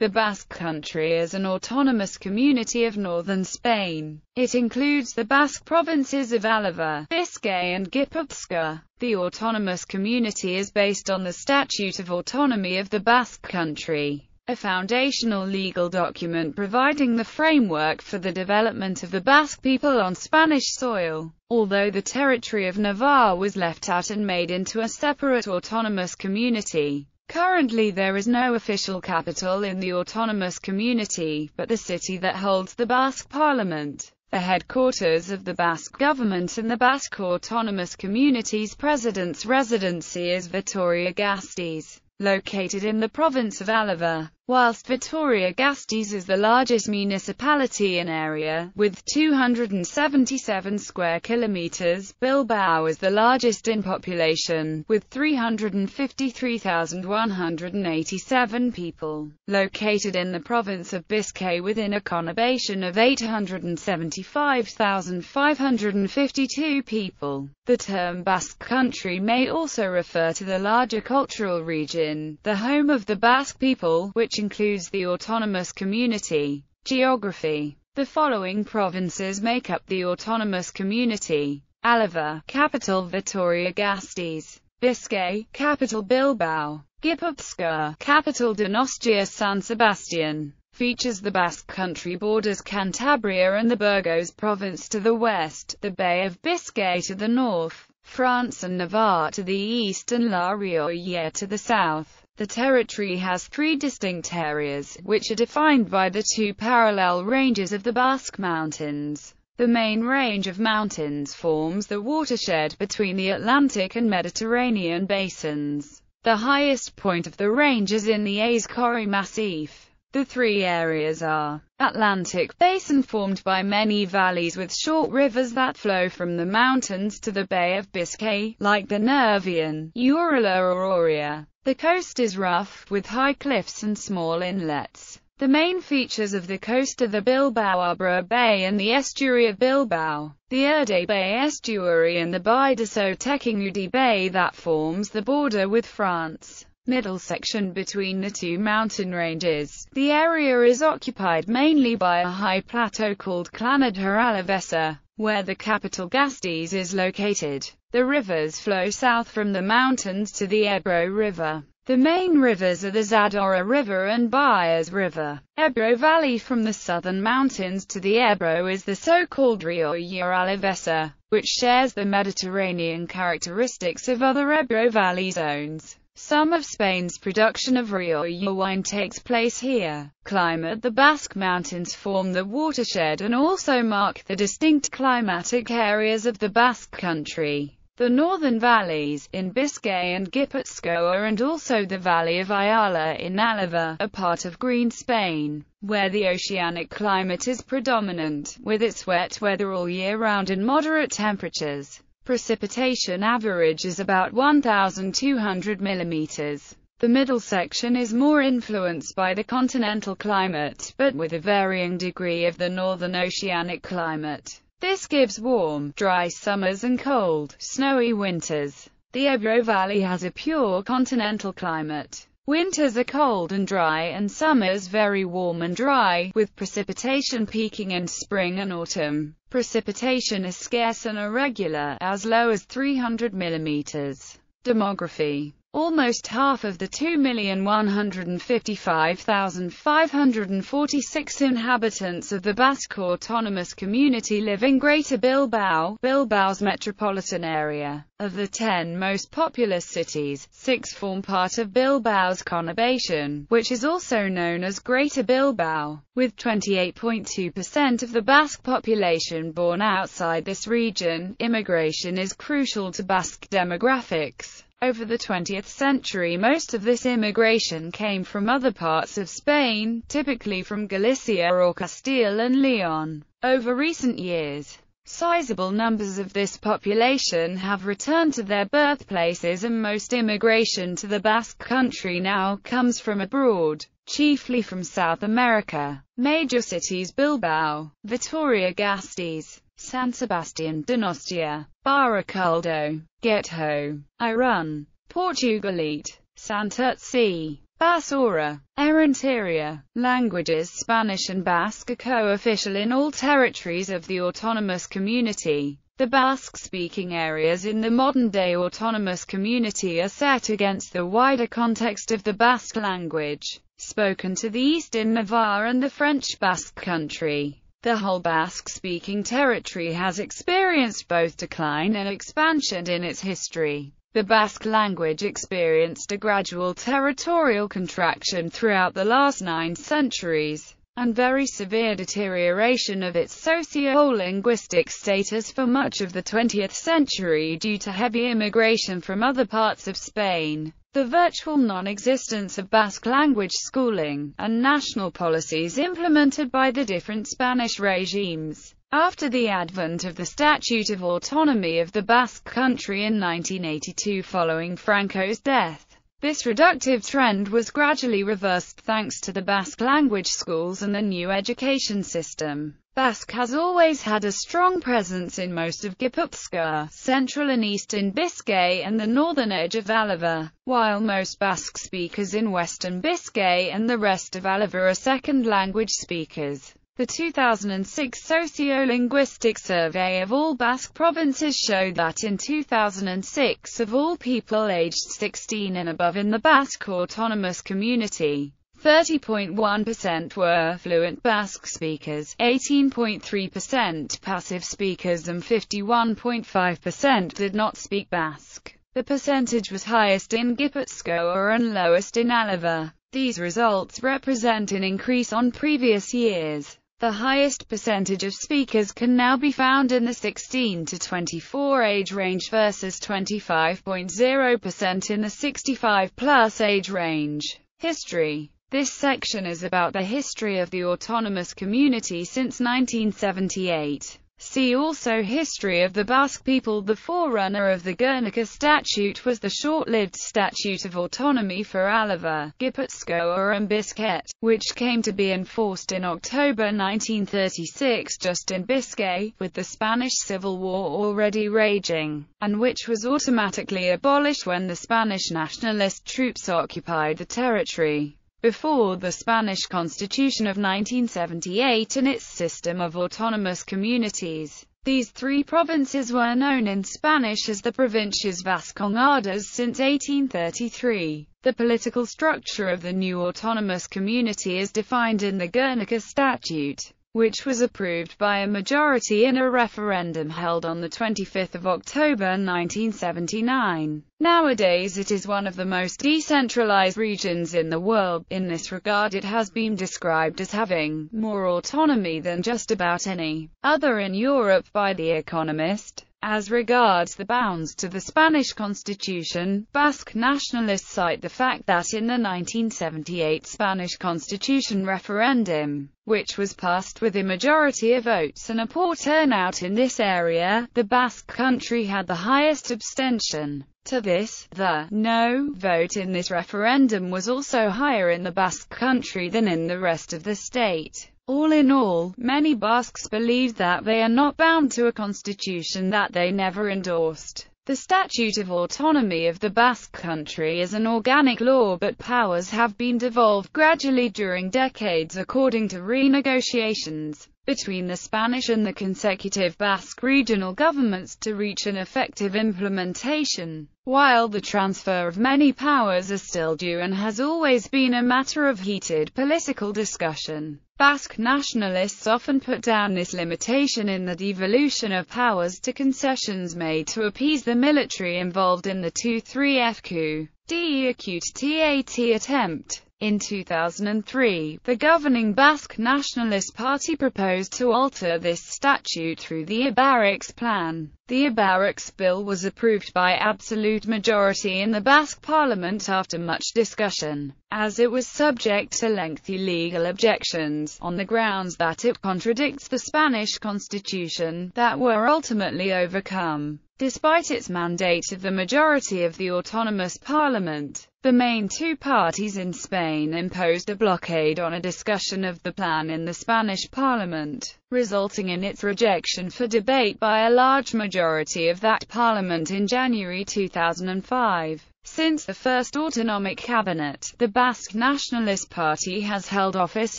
The Basque Country is an autonomous community of northern Spain. It includes the Basque provinces of Álava, Biscay and Gipuzkoa. The autonomous community is based on the Statute of Autonomy of the Basque Country, a foundational legal document providing the framework for the development of the Basque people on Spanish soil. Although the territory of Navarre was left out and made into a separate autonomous community, Currently there is no official capital in the autonomous community, but the city that holds the Basque parliament, the headquarters of the Basque government and the Basque Autonomous Community's president's residency is Vitoria-Gasteiz, located in the province of Álava. Whilst Vitoria-Gasteiz is the largest municipality in area, with 277 square kilometers, Bilbao is the largest in population, with 353,187 people. Located in the province of Biscay within a conurbation of 875,552 people. The term Basque Country may also refer to the larger cultural region, the home of the Basque people, which which includes the autonomous community. Geography The following provinces make up the autonomous community. Álava, capital Vitoria-Gasteiz. Biscay, capital Bilbao. Gipuzkoa, capital Donostia San Sebastian. Features the Basque country borders Cantabria and the Burgos province to the west, the Bay of Biscay to the north, France and Navarre to the east and La Rioja to the south. The territory has three distinct areas, which are defined by the two parallel ranges of the Basque Mountains. The main range of mountains forms the watershed between the Atlantic and Mediterranean basins. The highest point of the range is in the Aizkorri Massif. The three areas are Atlantic basin formed by many valleys with short rivers that flow from the mountains to the Bay of Biscay, like the Nervión, Urola or Oria. The coast is rough, with high cliffs and small inlets. The main features of the coast are the Bilbao Abra Bay and the estuary of Bilbao, the Urdaibai estuary and the Baie de Sotekingudi Bay that forms the border with France. Middle section between the two mountain ranges. The area is occupied mainly by a high plateau called Llanada Alavesa, where the capital Gasteiz is located. The rivers flow south from the mountains to the Ebro River. The main rivers are the Zadorra River and Bayas River. Ebro Valley from the southern mountains to the Ebro is the so-called Rio Alavesa, which shares the Mediterranean characteristics of other Ebro Valley zones. Some of Spain's production of Rioja wine takes place here. Climate The Basque Mountains form the watershed and also mark the distinct climatic areas of the Basque country. The northern valleys, in Biscay and Gipuzkoa and also the valley of Ayala in Álava, are part of Green Spain, where the oceanic climate is predominant, with its wet weather all year round and moderate temperatures. Precipitation average is about 1,200 mm. The middle section is more influenced by the continental climate, but with a varying degree of the northern oceanic climate. This gives warm, dry summers and cold, snowy winters. The Ebro Valley has a pure continental climate. Winters are cold and dry and summers very warm and dry, with precipitation peaking in spring and autumn. Precipitation is scarce and irregular, as low as 300 mm. Demography Almost half of the 2,155,546 inhabitants of the Basque Autonomous Community live in Greater Bilbao, Bilbao's metropolitan area. Of the 10 most populous cities, six form part of Bilbao's conurbation, which is also known as Greater Bilbao, with 28.2% of the Basque population born outside this region. Immigration is crucial to Basque demographics. Over the 20th century most of this immigration came from other parts of Spain, typically from Galicia or Castile and Leon. Over recent years, sizable numbers of this population have returned to their birthplaces and most immigration to the Basque country now comes from abroad, chiefly from South America. Major cities Bilbao, Vitoria-Gasteiz, San Sebastian, Donostia, Barakaldo, Getxo, Irun, Portugalete, Santurtzi, Basauri, Errenteria. Languages Spanish and Basque are co-official in all territories of the autonomous community. The Basque-speaking areas in the modern-day autonomous community are set against the wider context of the Basque language, spoken to the east in Navarre and the French Basque country. The whole Basque-speaking territory has experienced both decline and expansion in its history. The Basque language experienced a gradual territorial contraction throughout the last nine centuries and very severe deterioration of its socio-linguistic status for much of the 20th century due to heavy immigration from other parts of Spain, the virtual non-existence of Basque language schooling, and national policies implemented by the different Spanish regimes. After the advent of the Statute of Autonomy of the Basque Country in 1982 following Franco's death, this reductive trend was gradually reversed thanks to the Basque language schools and the new education system. Basque has always had a strong presence in most of Gipuzkoa, central and eastern Biscay and the northern edge of Álava, while most Basque speakers in western Biscay and the rest of Álava are second language speakers. The 2006 Sociolinguistic Survey of all Basque provinces showed that in 2006 of all people aged 16 and above in the Basque Autonomous Community, 30.1% were fluent Basque speakers, 18.3% passive speakers and 51.5% did not speak Basque. The percentage was highest in Gipuzkoa and lowest in Álava. These results represent an increase on previous years. The highest percentage of speakers can now be found in the 16 to 24 age range versus 25.0% in the 65 plus age range. History This section is about the history of the autonomous community since 1978. See also History of the Basque people The forerunner of the Guernica Statute was the short-lived Statute of Autonomy for Álava, Gipuzkoa and Biscay, which came to be enforced in October 1936 just in Biscay, with the Spanish Civil War already raging, and which was automatically abolished when the Spanish nationalist troops occupied the territory before the Spanish Constitution of 1978 and its system of autonomous communities. These three provinces were known in Spanish as the Provincias Vascongadas since 1833. The political structure of the new autonomous community is defined in the Guernica Statute which was approved by a majority in a referendum held on 25 October 1979. Nowadays it is one of the most decentralized regions in the world. In this regard it has been described as having more autonomy than just about any other in Europe by The Economist. As regards the bounds to the Spanish constitution, Basque nationalists cite the fact that in the 1978 Spanish constitution referendum, which was passed with a majority of votes and a poor turnout in this area, the Basque country had the highest abstention. To this, the no vote in this referendum was also higher in the Basque country than in the rest of the state. All in all, many Basques believe that they are not bound to a constitution that they never endorsed. The Statute of Autonomy of the Basque Country is an organic law but powers have been devolved gradually during decades according to renegotiations between the Spanish and the consecutive Basque regional governments to reach an effective implementation. While the transfer of many powers is still due and has always been a matter of heated political discussion, Basque nationalists often put down this limitation in the devolution of powers to concessions made to appease the military involved in the 2-3F coup. De acute TAT attempt. In 2003, the governing Basque Nationalist Party proposed to alter this statute through the Ibarretxe Plan. The Ibarretxe bill was approved by absolute majority in the Basque parliament after much discussion, as it was subject to lengthy legal objections, on the grounds that it contradicts the Spanish constitution, that were ultimately overcome. Despite its mandate of the majority of the autonomous parliament, The main two parties in Spain imposed a blockade on a discussion of the plan in the Spanish parliament, resulting in its rejection for debate by a large majority of that parliament in January 2005. Since the first autonomic cabinet, the Basque Nationalist Party has held office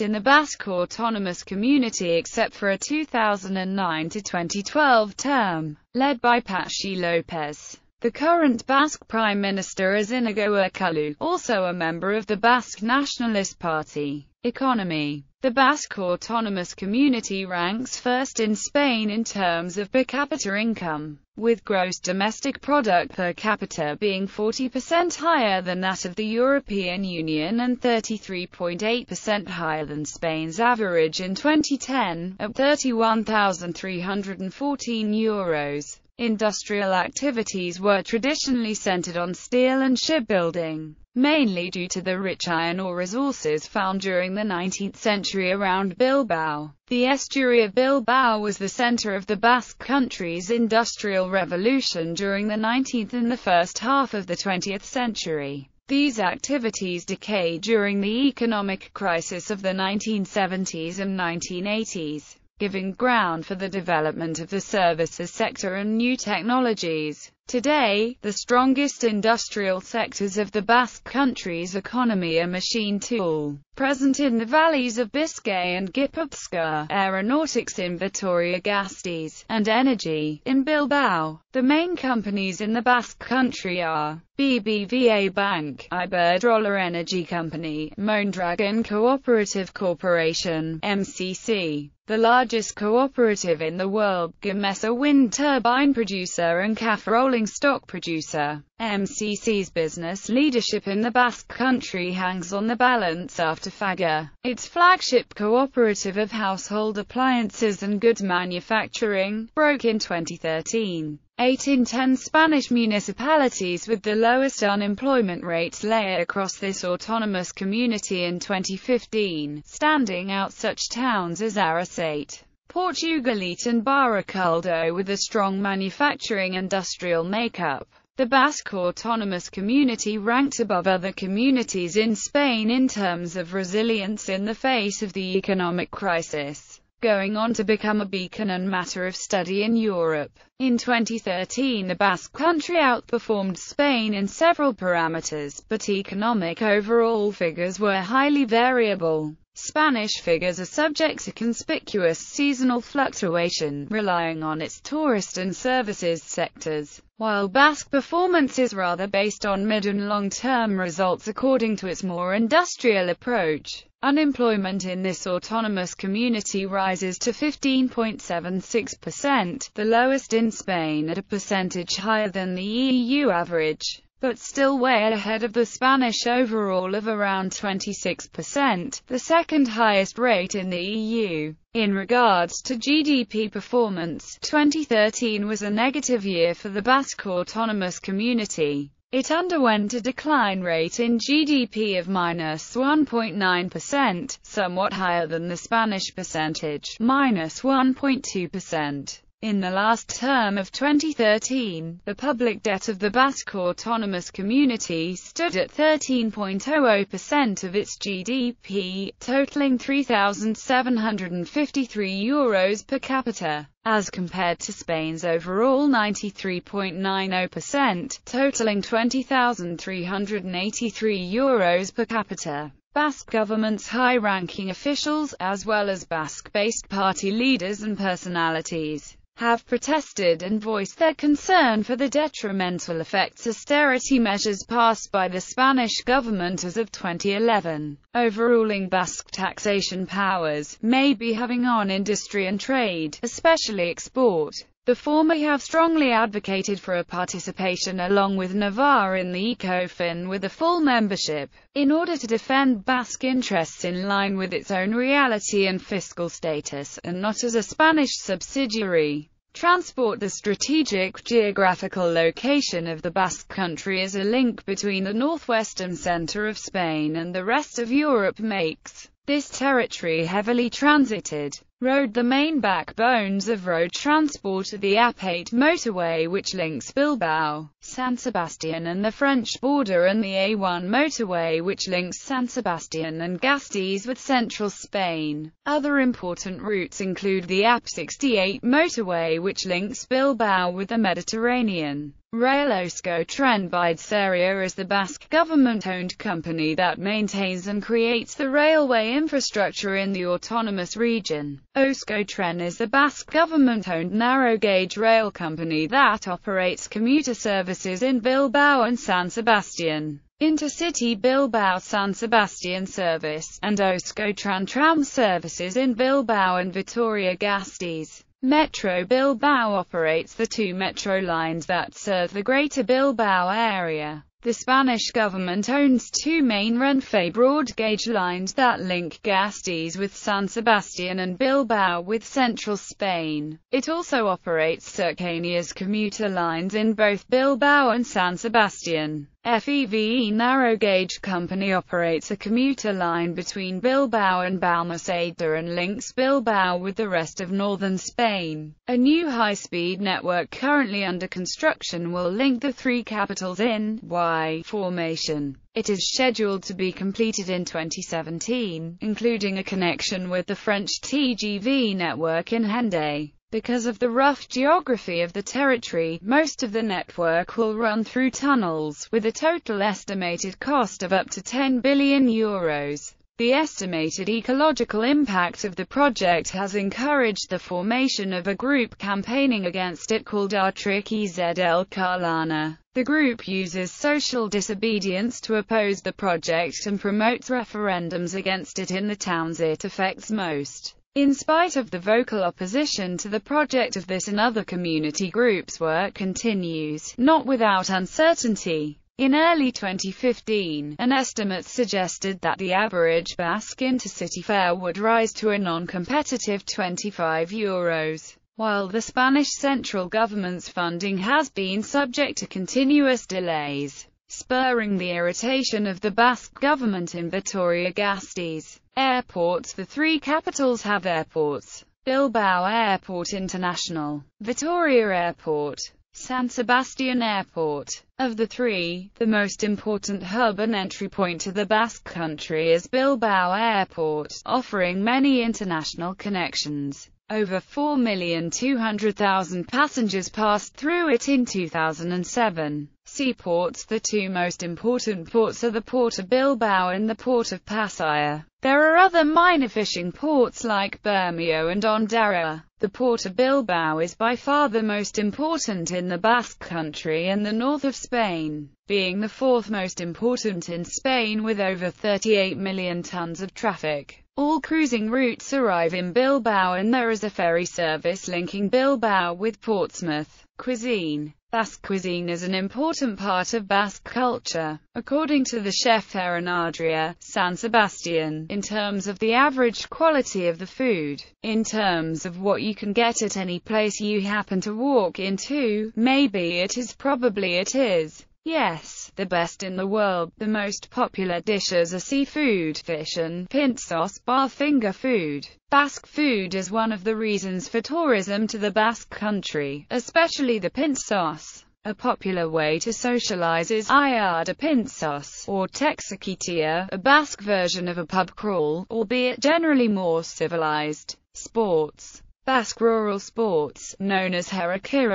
in the Basque Autonomous Community except for a 2009 to 2012 term, led by Patxi López. The current Basque Prime Minister is Inigo Urkullu, also a member of the Basque Nationalist Party. Economy The Basque Autonomous Community ranks first in Spain in terms of per capita income, with gross domestic product per capita being 40% higher than that of the European Union and 33.8% higher than Spain's average in 2010, at 31,314 euros. Industrial activities were traditionally centered on steel and shipbuilding, mainly due to the rich iron ore resources found during the 19th century around Bilbao. The estuary of Bilbao was the center of the Basque country's industrial revolution during the 19th and the first half of the 20th century. These activities decayed during the economic crisis of the 1970s and 1980s giving ground for the development of the services sector and new technologies. Today, the strongest industrial sectors of the Basque country's economy are machine tool, present in the valleys of Biscay and Gipuzkoa, aeronautics in Vitoria-Gasteiz, and energy, in Bilbao. The main companies in the Basque country are BBVA Bank, Iberdrola Energy Company, Mondragon Cooperative Corporation, MCC, the largest cooperative in the world, Gamesa wind turbine producer and CAF rolling stock producer. MCC's business leadership in the Basque country hangs on the balance after Fagor, its flagship cooperative of household appliances and goods manufacturing, broke in 2013. 8 in 10 Spanish municipalities with the lowest unemployment rates lay across this autonomous community in 2015, standing out such towns as Arrasate, Portugalete and Barakaldo with a strong manufacturing industrial makeup. The Basque Autonomous Community ranked above other communities in Spain in terms of resilience in the face of the economic crisis going on to become a beacon and matter of study in Europe. In 2013 the Basque country outperformed Spain in several parameters, but economic overall figures were highly variable. Spanish figures are subject to conspicuous seasonal fluctuation, relying on its tourist and services sectors, while Basque performance is rather based on mid and long-term results according to its more industrial approach. Unemployment in this autonomous community rises to 15.76%, the lowest in Spain at a percentage higher than the EU average but still way ahead of the Spanish overall of around 26%, the second highest rate in the EU. In regards to GDP performance, 2013 was a negative year for the Basque Autonomous Community. It underwent a decline rate in GDP of minus 1.9%, somewhat higher than the Spanish percentage, minus 1.2%. In the last term of 2013, the public debt of the Basque Autonomous Community stood at 13.00% of its GDP, totaling €3,753 Euros per capita, as compared to Spain's overall 93.90%, totaling €20,383 Euros per capita. Basque government's high-ranking officials, as well as Basque-based party leaders and personalities, have protested and voiced their concern for the detrimental effects austerity measures passed by the Spanish government as of 2011, overruling Basque taxation powers, may be having on industry and trade, especially export. The former have strongly advocated for a participation along with Navarre in the ECOFIN with a full membership, in order to defend Basque interests in line with its own reality and fiscal status, and not as a Spanish subsidiary. Transport The strategic geographical location of the Basque country as a link between the northwestern center of Spain and the rest of Europe makes this territory heavily transited. Road The main backbones of road transport are the AP8 motorway which links Bilbao, San Sebastian and the French border and the A1 motorway which links San Sebastian and Gasteiz with central Spain. Other important routes include the AP68 motorway which links Bilbao with the Mediterranean. Rail Euskal Trenbide Sarea is the Basque government-owned company that maintains and creates the railway infrastructure in the autonomous region. Euskotren is the Basque government-owned narrow-gauge rail company that operates commuter services in Bilbao and San Sebastian. Intercity Bilbao-San Sebastian service, and Euskotren tram services in Bilbao and Vitoria-Gasteiz. Metro Bilbao operates the two metro lines that serve the Greater Bilbao area. The Spanish government owns two main Renfe broad gauge lines that link Gasteiz with San Sebastian and Bilbao with central Spain. It also operates Cercanías commuter lines in both Bilbao and San Sebastian. FEVE Narrow Gauge Company operates a commuter line between Bilbao and Balmaseda and links Bilbao with the rest of northern Spain. A new high-speed network currently under construction will link the three capitals in Y formation. It is scheduled to be completed in 2017, including a connection with the French TGV network in Hendaye. Because of the rough geography of the territory, most of the network will run through tunnels, with a total estimated cost of up to 10 billion euros. The estimated ecological impact of the project has encouraged the formation of a group campaigning against it called Autarki ZL Catalana. The group uses social disobedience to oppose the project and promotes referendums against it in the towns it affects most. In spite of the vocal opposition to the project of this and other community groups work continues, not without uncertainty. In early 2015, an estimate suggested that the average Basque intercity fare would rise to a non-competitive 25 euros. While the Spanish central government's funding has been subject to continuous delays, spurring the irritation of the Basque government in Vitoria-Gasteiz. Airports The three capitals have airports. Bilbao Airport International, Vitoria Airport, San Sebastian Airport. Of the three, the most important hub and entry point to the Basque country is Bilbao Airport, offering many international connections. Over 4,200,000 passengers passed through it in 2007. Seaports The two most important ports are the Port of Bilbao and the Port of Pasaia. There are other minor fishing ports like Bermeo and Ondarroa. The Port of Bilbao is by far the most important in the Basque country and the north of Spain, being the fourth most important in Spain with over 38 million tons of traffic. All cruising routes arrive in Bilbao and there is a ferry service linking Bilbao with Portsmouth. Cuisine Basque cuisine is an important part of Basque culture. According to the chef Ferran Adrià, San Sebastian, in terms of the average quality of the food, in terms of what you can get at any place you happen to walk into, maybe it is probably it is. Yes, the best in the world. The most popular dishes are seafood, fish and pinchos bar finger food. Basque food is one of the reasons for tourism to the Basque country, especially the pinchos. A popular way to socialize is Illar de Pinchos, or Texaquitia, a Basque version of a pub crawl, albeit generally more civilized. Sports Basque rural sports, known as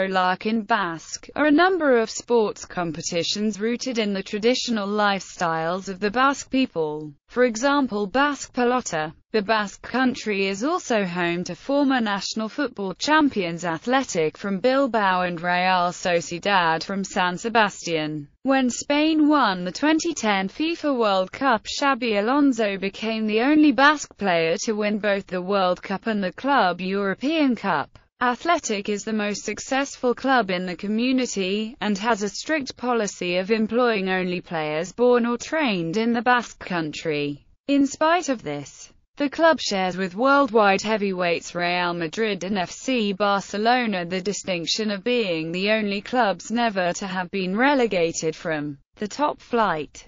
Lark in Basque, are a number of sports competitions rooted in the traditional lifestyles of the Basque people. For example Basque Pelota. The Basque country is also home to former national football champions Athletic from Bilbao and Real Sociedad from San Sebastian. When Spain won the 2010 FIFA World Cup Xabi Alonso became the only Basque player to win both the World Cup and the Club European Cup. Athletic is the most successful club in the community, and has a strict policy of employing only players born or trained in the Basque country. In spite of this, the club shares with worldwide heavyweights Real Madrid and FC Barcelona the distinction of being the only clubs never to have been relegated from the top flight.